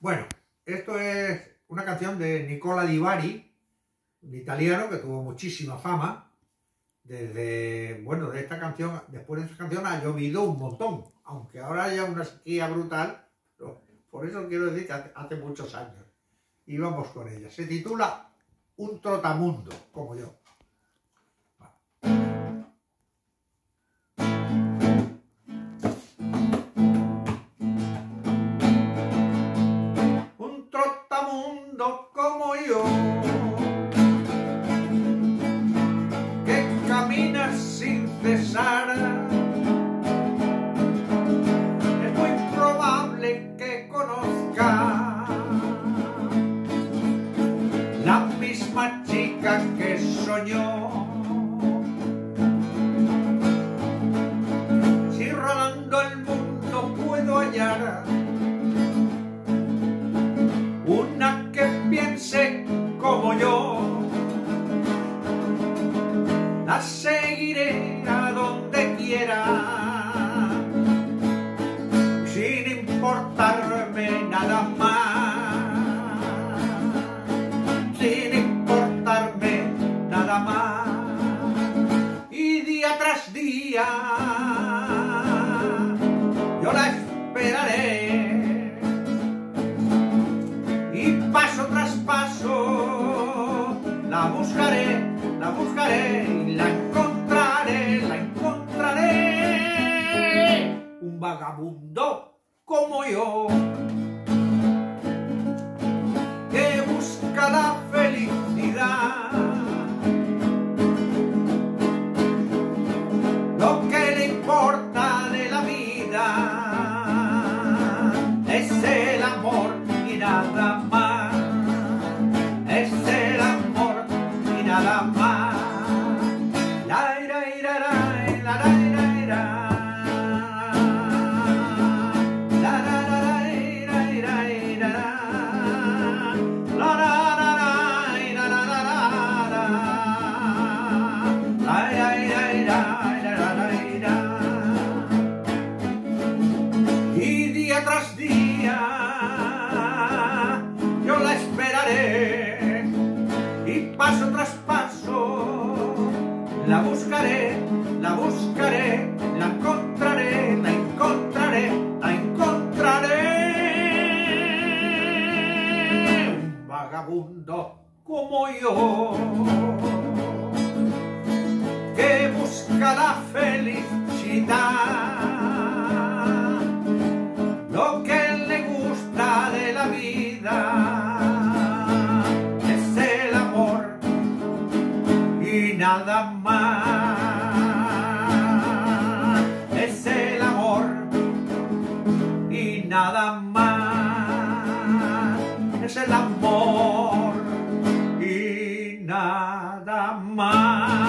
Bueno, esto es una canción de Nicola Di Bari, un italiano que tuvo muchísima fama. Desde, bueno, de esta canción, después de esta canción ha llovido un montón, aunque ahora haya una sequía brutal, pero por eso quiero decir que hace muchos años. Y vamos con ella. Se titula Un trotamundo, como yo. Como yo, que camina sin cesar. Es muy probable que conozca la misma chica que soñó. Si rodando el mundo puedo hallar nada más, sin importarme nada más. Y día tras día yo la esperaré. la buscaré, la buscaré y la encontraré, la encontraré. Un vagabundo como yo, la la buscaré, la buscaré, la encontraré, la encontraré, la encontraré. Un vagabundo como yo que busca la felicidad. Nada más. Es el amor y nada más. Es el amor y nada más.